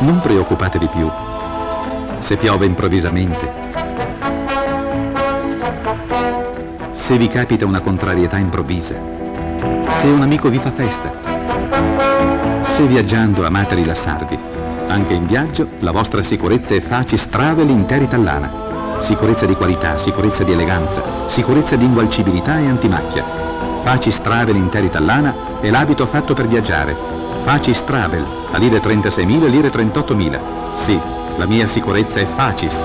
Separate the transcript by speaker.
Speaker 1: Non preoccupatevi più. Se piove improvvisamente, se vi capita una contrarietà improvvisa, se un amico vi fa festa, se viaggiando amate rilassarvi, anche in viaggio la vostra sicurezza è Facis Travel Inter Italiana. Sicurezza di qualità, sicurezza di eleganza, sicurezza di ingualcibilità e antimacchia. Facis Travel Inter Italiana è l'abito fatto per viaggiare. Facis Travel, a lire 36.000, lire 38.000. Sì, la mia sicurezza è Facis.